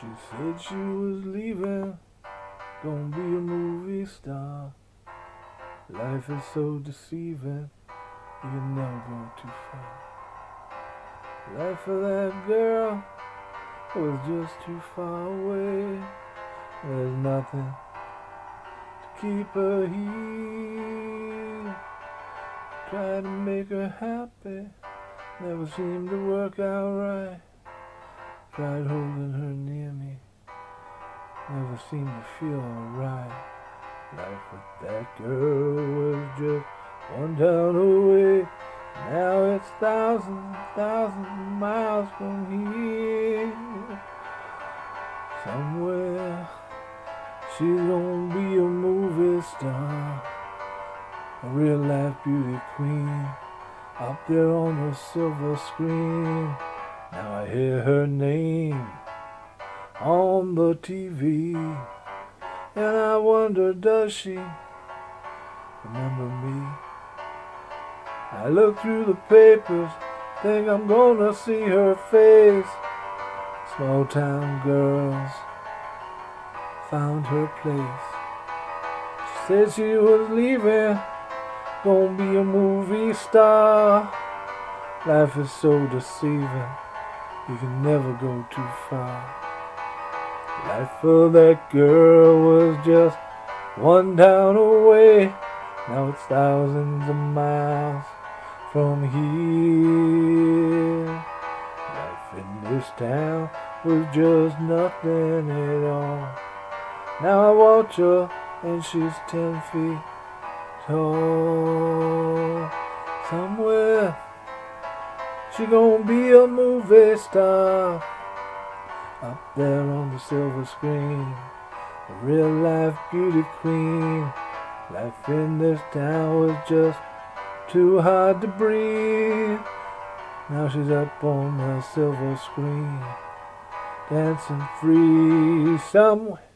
She said she was leaving, gonna be a movie star. Life is so deceiving, you never go too far. Life for that girl was just too far away. There's nothing to keep her here. Try to make her happy, never seemed to work out right. Tried holding her near me, never seemed to feel alright. Life with that girl was just one town away. Now it's thousands, thousands of miles from here. Somewhere she's gonna be a movie star, a real life beauty queen, up there on the silver screen. Now I hear her name on the TV, and I wonder, does she remember me? I look through the papers, think I'm gonna see her face. Small town girls found her place. She said she was leaving, gonna be a movie star. Life is so deceiving, you can never go too far. Life for that girl was just one town away. Now it's thousands of miles from here. Life in this town was just nothing at all. Now I watch her and she's ten feet tall. She gonna be a movie star. Up there on the silver screen, a real life beauty queen. Life in this town was just too hard to breathe. Now she's up on the silver screen, dancing free somewhere.